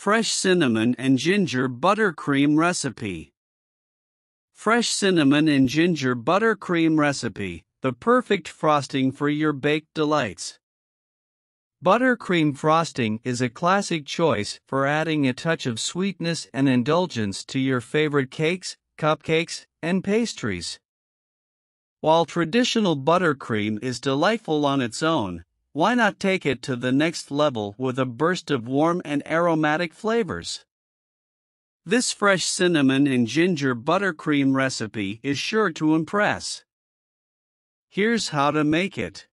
Fresh Cinnamon and Ginger Buttercream Recipe. Fresh cinnamon and ginger buttercream recipe, the perfect frosting for your baked delights. Buttercream frosting is a classic choice for adding a touch of sweetness and indulgence to your favorite cakes, cupcakes, and pastries. While traditional buttercream is delightful on its own, why not take it to the next level with a burst of warm and aromatic flavors? This fresh cinnamon and ginger buttercream recipe is sure to impress. Here's how to make it.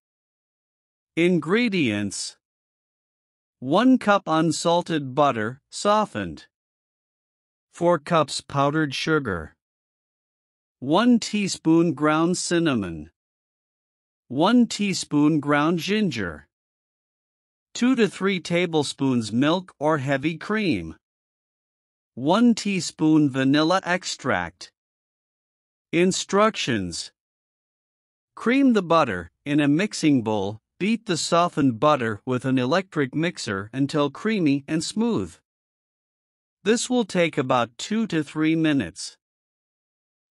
Ingredients 1 cup unsalted butter, softened. 4 cups powdered sugar. 1 teaspoon ground cinnamon. 1 teaspoon ground ginger. 2 to 3 tablespoons milk or heavy cream. 1 teaspoon vanilla extract. Instructions Cream the butter in a mixing bowl Beat the softened butter with an electric mixer until creamy and smooth. This will take about 2 to 3 minutes.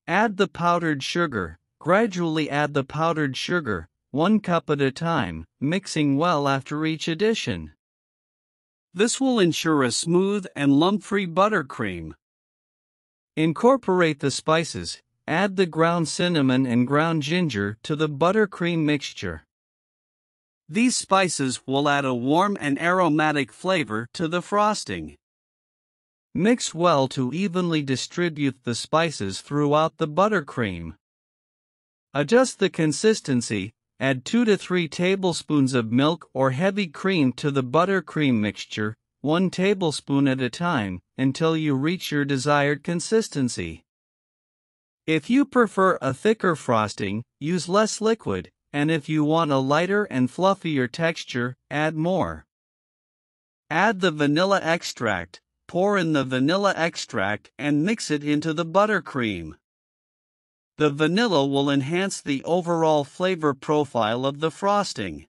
Add the powdered sugar. Gradually add the powdered sugar, 1 cup at a time, mixing well after each addition. This will ensure a smooth and lump-free buttercream. Incorporate the spices. Add the ground cinnamon and ground ginger to the buttercream mixture. These spices will add a warm and aromatic flavor to the frosting. Mix well to evenly distribute the spices throughout the buttercream. Adjust the consistency, add 2 to 3 tablespoons of milk or heavy cream to the buttercream mixture, 1 tablespoon at a time, until you reach your desired consistency. If you prefer a thicker frosting, use less liquid, and if you want a lighter and fluffier texture, add more. Add the vanilla extract, pour in the vanilla extract and mix it into the buttercream. The vanilla will enhance the overall flavor profile of the frosting.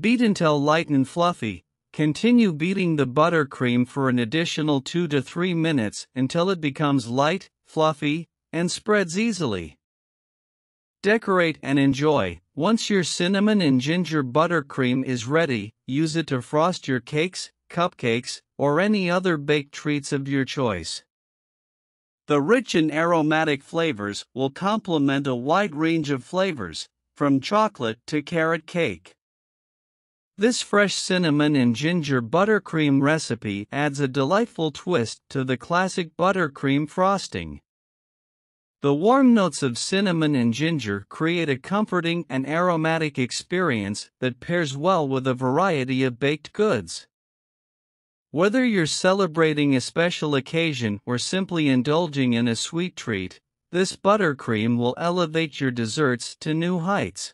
Beat until light and fluffy. Continue beating the buttercream for an additional 2 to 3 minutes until it becomes light, fluffy, and spreads easily. Decorate and enjoy. Once your cinnamon and ginger buttercream is ready, use it to frost your cakes, cupcakes, or any other baked treats of your choice. The rich and aromatic flavors will complement a wide range of flavors, from chocolate to carrot cake. This fresh cinnamon and ginger buttercream recipe adds a delightful twist to the classic buttercream frosting. The warm notes of cinnamon and ginger create a comforting and aromatic experience that pairs well with a variety of baked goods. Whether you're celebrating a special occasion or simply indulging in a sweet treat, this buttercream will elevate your desserts to new heights.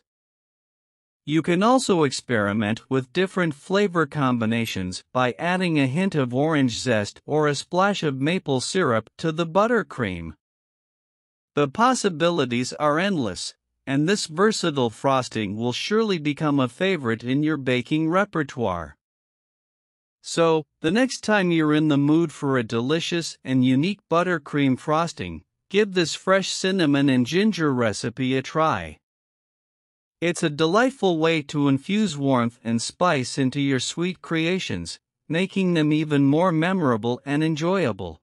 You can also experiment with different flavor combinations by adding a hint of orange zest or a splash of maple syrup to the buttercream. The possibilities are endless, and this versatile frosting will surely become a favorite in your baking repertoire. So, the next time you're in the mood for a delicious and unique buttercream frosting, give this fresh cinnamon and ginger recipe a try. It's a delightful way to infuse warmth and spice into your sweet creations, making them even more memorable and enjoyable.